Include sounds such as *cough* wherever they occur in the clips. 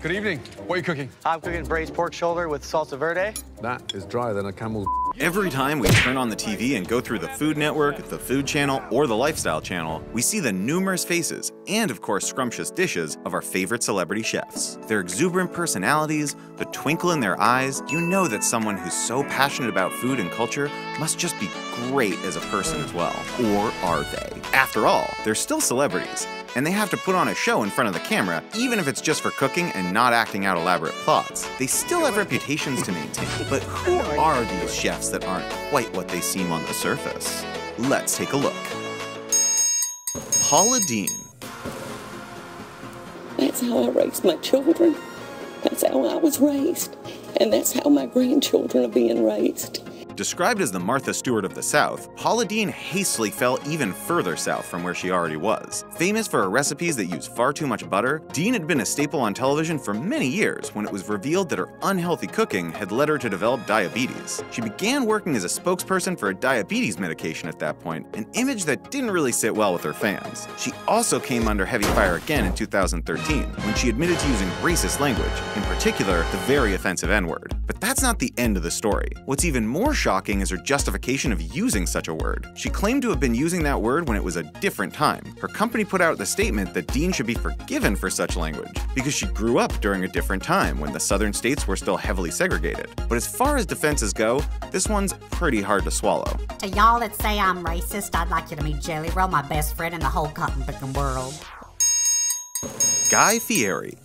Good evening. What are you cooking? I'm cooking braised pork shoulder with salsa verde. That is drier than a camel's. Every time we turn on the TV and go through the Food Network, the Food Channel, or the Lifestyle Channel, we see the numerous faces, and of course scrumptious dishes, of our favorite celebrity chefs. Their exuberant personalities, the twinkle in their eyes, you know that someone who's so passionate about food and culture must just be great as a person as well. Or are they? After all, they're still celebrities, and they have to put on a show in front of the camera, even if it's just for cooking and not acting out elaborate plots. They still have reputations to maintain, but who are these chefs that aren't quite what they seem on the surface? Let's take a look. Paula Deen. That's how I raised my children. That's how I was raised. And that's how my grandchildren are being raised. Described as the Martha Stewart of the South, Paula Deen hastily fell even further south from where she already was. Famous for her recipes that use far too much butter, Deen had been a staple on television for many years when it was revealed that her unhealthy cooking had led her to develop diabetes. She began working as a spokesperson for a diabetes medication at that point, an image that didn't really sit well with her fans. She also came under heavy fire again in 2013 when she admitted to using racist language, in particular the very offensive N-word. But that's not the end of the story. What's even more shocking is her justification of using such a word. She claimed to have been using that word when it was a different time. Her company put out the statement that Deen should be forgiven for such language because she grew up during a different time when the southern states were still heavily segregated. But as far as defenses go, this one's pretty hard to swallow. To y'all that say I'm racist, I'd like you to meet Jelly Roll, my best friend in the whole cotton picking world. Guy Fieri,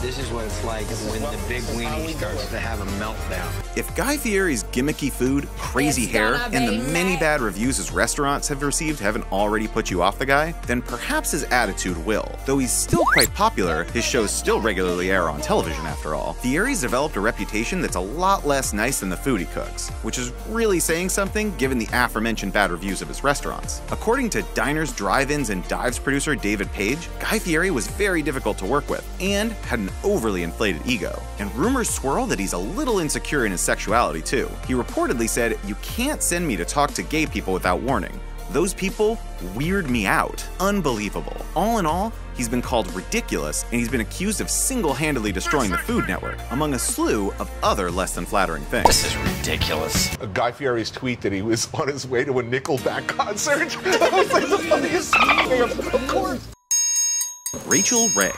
This is what it's like when the big weenie starts to have a meltdown. If Guy Fieri's gimmicky food, crazy It's hair, and the be many lit. bad reviews his restaurants have received haven't already put you off the guy, then perhaps his attitude will. Though he's still quite popular, his shows still regularly air on television after all. Fieri's developed a reputation that's a lot less nice than the food he cooks, which is really saying something given the aforementioned bad reviews of his restaurants. According to Diners, Drive-Ins, and Dives producer David Page, Guy Fieri was very difficult to work with and had an overly inflated ego. And rumors swirl that he's a little insecure in his sexuality too. He reportedly said, You can't send me to talk to gay people without warning. Those people weird me out. Unbelievable. All in all, he's been called ridiculous and he's been accused of single handedly destroying the Food Network, among a slew of other less than flattering things. This is ridiculous. Guy Fieri's tweet that he was *laughs* on his way to a Nickelback concert. *laughs* that was like the funniest thing. Of course. Rachael Ray.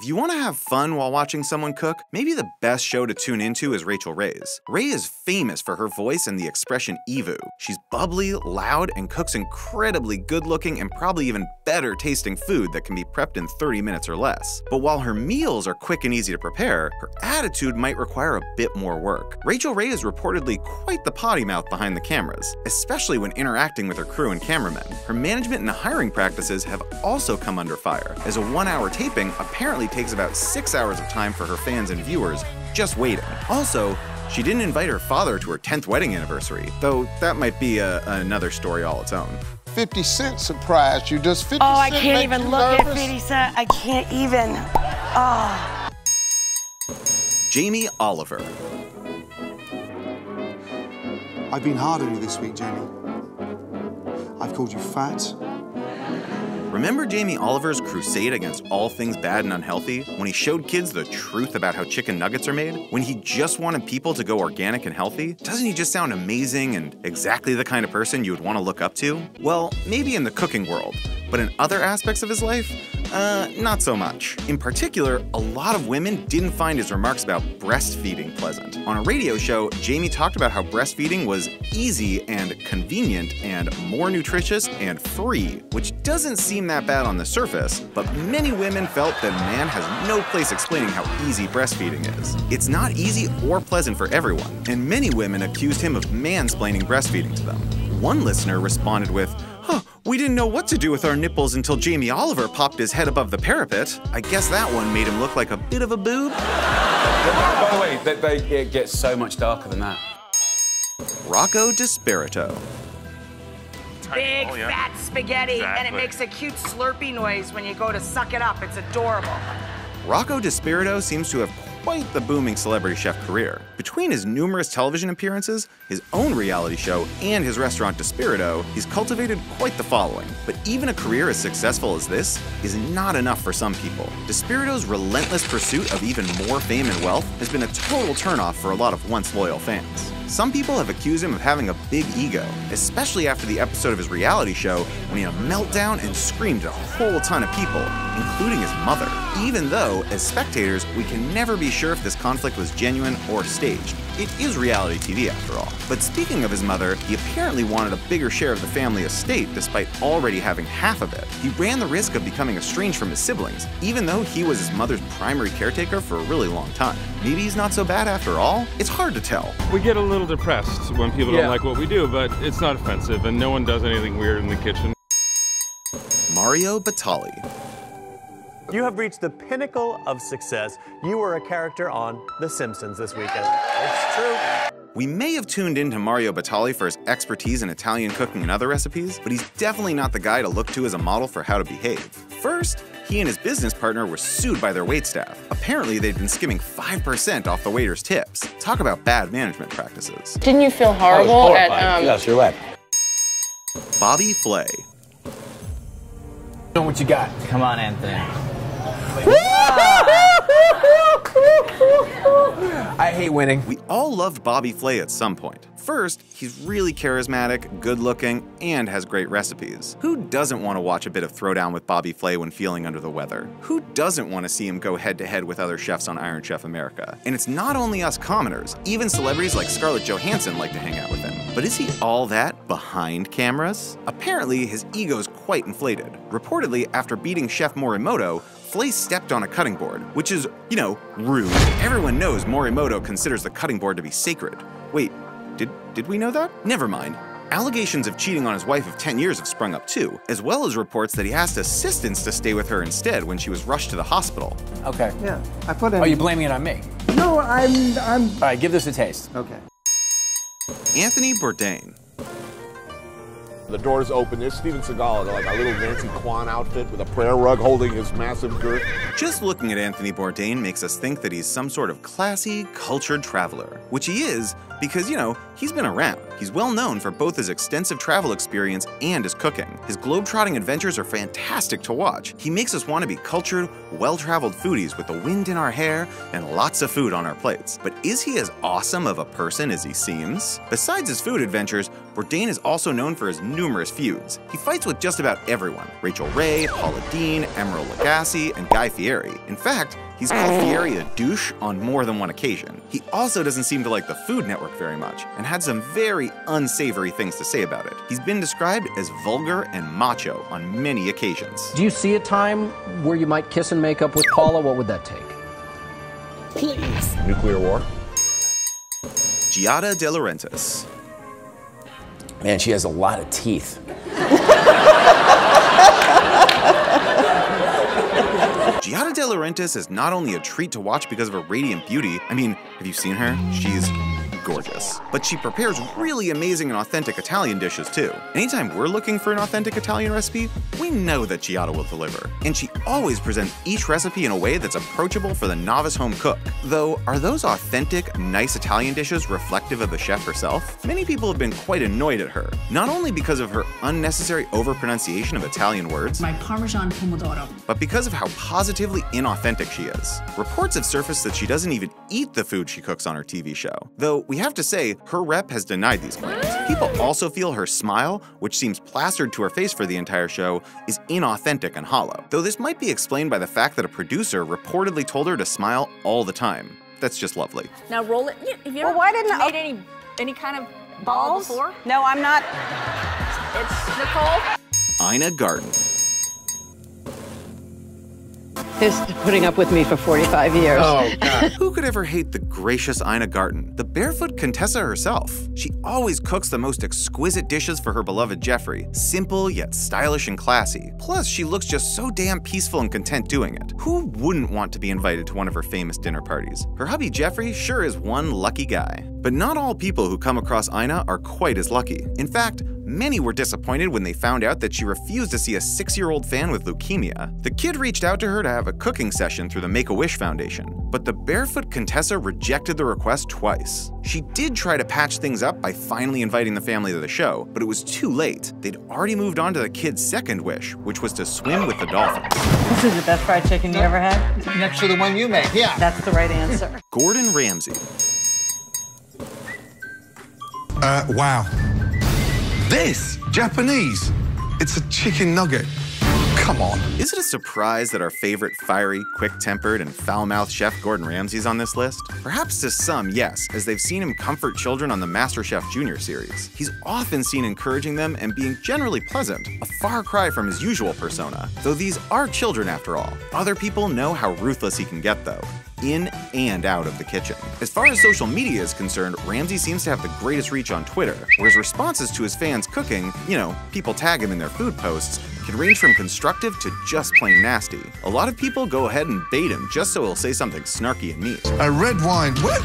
If you want to have fun while watching someone cook, maybe the best show to tune into is Rachael Ray's. Ray is famous for her voice and the expression EVOO. She's bubbly, loud, and cooks incredibly good looking and probably even better tasting food that can be prepped in 30 minutes or less. But while her meals are quick and easy to prepare, her attitude might require a bit more work. Rachael Ray is reportedly quite the potty mouth behind the cameras, especially when interacting with her crew and cameramen. Her management and hiring practices have also come under fire, as a one hour taping apparently takes about six hours of time for her fans and viewers just waiting. Also, she didn't invite her father to her 10th wedding anniversary, though that might be a, another story all its own. 50 Cent surprised you. Does 50 Oh, I Cent can't make even you look at nervous? 50 Cent. I can't even. Oh. Jamie Oliver. I've been hard on you this week, Jamie. I've called you fat. Remember Jamie Oliver's crusade against all things bad and unhealthy? When he showed kids the truth about how chicken nuggets are made? When he just wanted people to go organic and healthy? Doesn't he just sound amazing and exactly the kind of person you would want to look up to? Well, maybe in the cooking world, but in other aspects of his life, uh, not so much. In particular, a lot of women didn't find his remarks about breastfeeding pleasant. On a radio show, Jamie talked about how breastfeeding was easy and convenient and more nutritious and free, which doesn't seem that bad on the surface, but many women felt that man has no place explaining how easy breastfeeding is. It's not easy or pleasant for everyone, and many women accused him of mansplaining breastfeeding to them. One listener responded with, we didn't know what to do with our nipples until Jamie Oliver popped his head above the parapet. I guess that one made him look like a bit of a boob. By the way, they, they, it gets so much darker than that. Rocco DiSpirito. Big Oh, yeah. fat spaghetti, and it makes a cute slurpy noise when you go to suck it up. It's adorable. Rocco DiSpirito seems to have quite the booming celebrity chef career. Between his numerous television appearances, his own reality show, and his restaurant DiSpirito, he's cultivated quite the following. But even a career as successful as this is not enough for some people. DiSpirito's relentless pursuit of even more fame and wealth has been a total turnoff for a lot of once loyal fans. Some people have accused him of having a big ego, especially after the episode of his reality show when he had a meltdown and screamed at a whole ton of people, including his mother. Even though, as spectators, we can never be sure if this conflict was genuine or staged. It is reality TV after all. But speaking of his mother, he apparently wanted a bigger share of the family estate despite already having half of it. He ran the risk of becoming estranged from his siblings, even though he was his mother's primary caretaker for a really long time. Maybe he's not so bad after all? It's hard to tell. We get a little depressed when people Yeah. don't like what we do, but it's not offensive, and no one does anything weird in the kitchen. Mario Batali. You have reached the pinnacle of success. You were a character on The Simpsons this weekend. It's true. We may have tuned into Mario Batali for his expertise in Italian cooking and other recipes, but he's definitely not the guy to look to as a model for how to behave. First, he and his business partner were sued by their waitstaff. Apparently, they'd been skimming 5% off the waiters' tips. Talk about bad management practices. Didn't you feel horrible at um, you're right. Bobby Flay. Know what you got? Come on, Anthony. I hate winning. We all loved Bobby Flay at some point. First, he's really charismatic, good looking, and has great recipes. Who doesn't want to watch a bit of throwdown with Bobby Flay when feeling under the weather? Who doesn't want to see him go head to head with other chefs on Iron Chef America? And it's not only us commoners, even celebrities like Scarlett Johansson like to hang out with him. But is he all that behind cameras? Apparently, his ego's quite inflated. Reportedly, after beating Chef Morimoto, Flay stepped on a cutting board, which is, you know, rude. Everyone knows Morimoto considers the cutting board to be sacred. Wait, did, did we know that? Never mind. Allegations of cheating on his wife of 10 years have sprung up too, as well as reports that he asked assistants to stay with her instead when she was rushed to the hospital. Okay. Yeah, I put oh, in. Oh, you blaming it on me? No, I'm. I'm. All right, give this a taste. Okay. Anthony Bourdain. The doors open. There's Steven Seagal in like a little Nancy Kwan outfit with a prayer rug holding his massive girth. Just looking at Anthony Bourdain makes us think that he's some sort of classy, cultured traveler, which he is because, you know, he's been around. He's well known for both his extensive travel experience and his cooking. His globe-trotting adventures are fantastic to watch. He makes us want to be cultured, well-traveled foodies with the wind in our hair and lots of food on our plates. But is he as awesome of a person as he seems? Besides his food adventures, Bourdain is also known for his numerous feuds. He fights with just about everyone. Rachael Ray, Paula Deen, Emeril Lagasse, and Guy Fieri. In fact, He's called Fieri a douche on more than one occasion. He also doesn't seem to like the Food Network very much, and had some very unsavory things to say about it. He's been described as vulgar and macho on many occasions. Do you see a time where you might kiss and make up with Paula? What would that take? Please. Nuclear war. Giada De Laurentiis. Man, she has a lot of teeth. Giada De Laurentiis is not only a treat to watch because of her radiant beauty, I mean, have you seen her? She's gorgeous. But she prepares really amazing and authentic Italian dishes too. Anytime we're looking for an authentic Italian recipe, we know that Giada will deliver. And she always presents each recipe in a way that's approachable for the novice home cook. Though, are those authentic, nice Italian dishes reflective of the chef herself? Many people have been quite annoyed at her, not only because of her unnecessary overpronunciation of Italian words, My Parmesan pomodoro. but because of how positively inauthentic she is. Reports have surfaced that she doesn't even eat the food she cooks on her TV show. Though we have to say, her rep has denied these claims. People also feel her smile, which seems plastered to her face for the entire show, is inauthentic and hollow. Though this might be explained by the fact that a producer reportedly told her to smile all the time. That's just lovely. Now roll it. Yeah, Have you Well, why didn't I- made any any kind of ball Balls? before? No, I'm not. It's Nicole. Ina Garten. He's putting up with me for 45 years. Oh, God. *laughs* Who could ever hate the gracious Ina Garten, the barefoot Contessa herself? She always cooks the most exquisite dishes for her beloved Jeffrey, simple yet stylish and classy. Plus, she looks just so damn peaceful and content doing it. Who wouldn't want to be invited to one of her famous dinner parties? Her hubby Jeffrey sure is one lucky guy. But not all people who come across Ina are quite as lucky. In fact, Many were disappointed when they found out that she refused to see a six year old fan with leukemia. The kid reached out to her to have a cooking session through the Make a Wish Foundation, but the barefoot Contessa rejected the request twice. She did try to patch things up by finally inviting the family to the show, but it was too late. They'd already moved on to the kid's second wish, which was to swim with the dolphins. This is the best fried chicken you ever had? Next to the one you made, yeah. That's the right answer. Gordon Ramsay. Uh, wow. This? Japanese? It's a chicken nugget. Come on. Is it a surprise that our favorite fiery, quick tempered, and foul mouthed chef Gordon Ramsay's on this list? Perhaps to some, yes, as they've seen him comfort children on the MasterChef Junior series. He's often seen encouraging them and being generally pleasant, a far cry from his usual persona. Though these are children after all. Other people know how ruthless he can get, though in and out of the kitchen. As far as social media is concerned, Ramsay seems to have the greatest reach on Twitter, where his responses to his fans cooking, you know, people tag him in their food posts, can range from constructive to just plain nasty. A lot of people go ahead and bait him just so he'll say something snarky and neat. A red wine? What?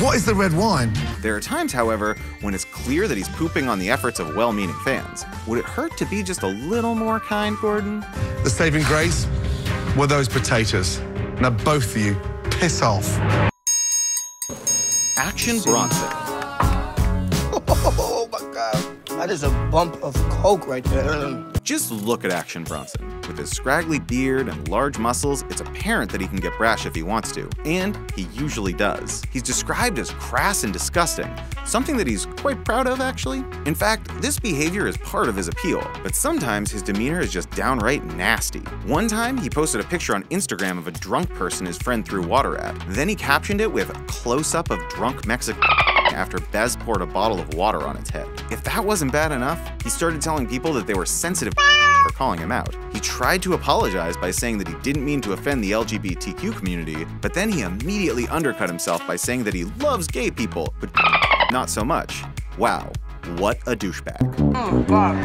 What is the red wine? There are times, however, when it's clear that he's pooping on the efforts of well meaning fans. Would it hurt to be just a little more kind, Gordon? The saving grace were those potatoes. Now, both of you, piss off. Action Bronson. *laughs* That is a bump of coke right there. Just look at Action Bronson. With his scraggly beard and large muscles, it's apparent that he can get brash if he wants to, and he usually does. He's described as crass and disgusting, something that he's quite proud of, actually. In fact, this behavior is part of his appeal, but sometimes his demeanor is just downright nasty. One time, he posted a picture on Instagram of a drunk person his friend threw water at. Then he captioned it with a close up of drunk Mexican *laughs* after Bez poured a bottle of water on its head. If that wasn't bad enough, he started telling people that they were sensitive for calling him out. He tried to apologize by saying that he didn't mean to offend the LGBTQ community, but then he immediately undercut himself by saying that he loves gay people, but not so much. Wow, what a douchebag. Oh, God.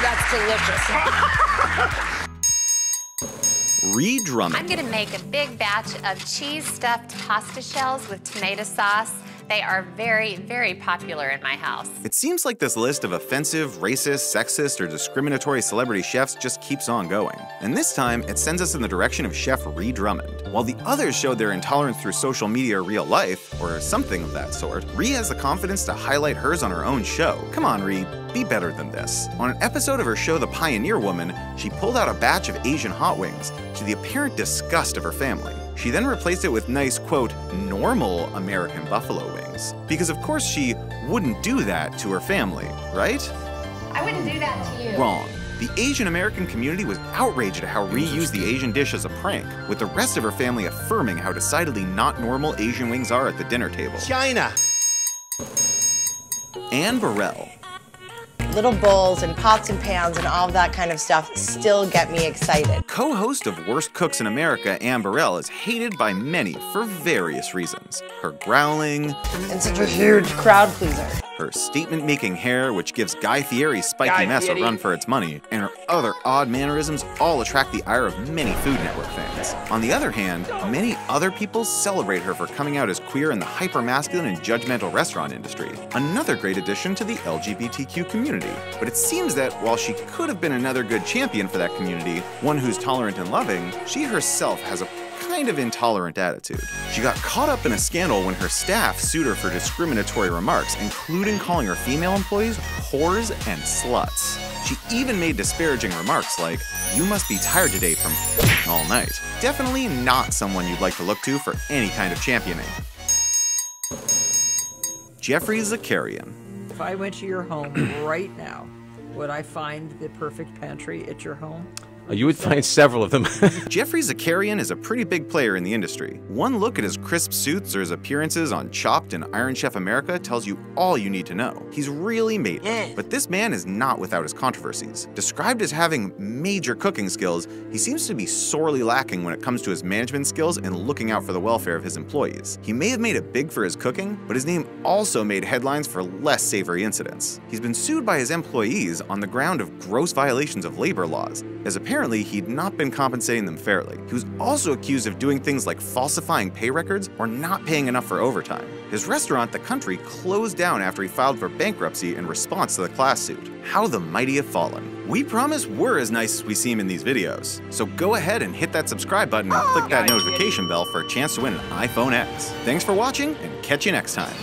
That's delicious. Ree Drummond. I'm going to make a big batch of cheese stuffed pasta shells with tomato sauce. They are very, very popular in my house. It seems like this list of offensive, racist, sexist, or discriminatory celebrity chefs just keeps on going. And this time, it sends us in the direction of Chef Ree Drummond. While the others showed their intolerance through social media or real life, or something of that sort, Ree has the confidence to highlight hers on her own show. Come on, Ree, be better than this. On an episode of her show The Pioneer Woman, she pulled out a batch of Asian hot wings, to the apparent disgust of her family. She then replaced it with nice, quote, normal American buffalo wings. Because of course she wouldn't do that to her family, right? I wouldn't do that to you. Wrong. The Asian American community was outraged at how Ree used the Asian dish as a prank, with the rest of her family affirming how decidedly not normal Asian wings are at the dinner table. China. Anne Burrell. Little bowls and pots and pans and all of that kind of stuff still get me excited. Co host of Worst Cooks in America, Anne Burrell is hated by many for various reasons. Her growling, And such a huge crowd pleaser. her statement making hair, which gives Guy Fieri's spiky Guy mess Fieri. a run for its money, and her other odd mannerisms all attract the ire of many Food Network fans. On the other hand, many other people celebrate her for coming out as queer in the hyper-masculine and judgmental restaurant industry, another great addition to the LGBTQ community. But it seems that while she could have been another good champion for that community, one who's tolerant and loving, she herself has a kind of intolerant attitude. She got caught up in a scandal when her staff sued her for discriminatory remarks, including calling her female employees whores and sluts. She even made disparaging remarks like, You must be tired today from all night. Definitely not someone you'd like to look to for any kind of championing. Geoffrey Zakarian. If I went to your home *clears throat* right now, would I find the perfect pantry at your home? You would find several of them. *laughs* Geoffrey Zakarian is a pretty big player in the industry. One look at his crisp suits or his appearances on Chopped and Iron Chef America tells you all you need to know. He's really made it. But this man is not without his controversies. Described as having major cooking skills, he seems to be sorely lacking when it comes to his management skills and looking out for the welfare of his employees. He may have made it big for his cooking, but his name also made headlines for less savory incidents. He's been sued by his employees on the ground of gross violations of labor laws, as apparently he'd not been compensating them fairly. He was also accused of doing things like falsifying pay records or not paying enough for overtime. His restaurant, The Country, closed down after he filed for bankruptcy in response to the class suit. How the mighty have fallen. We promise we're as nice as we seem in these videos. So go ahead and hit that subscribe button and click oh that notification bell for a chance to win an iPhone X. Thanks for watching and catch you next time.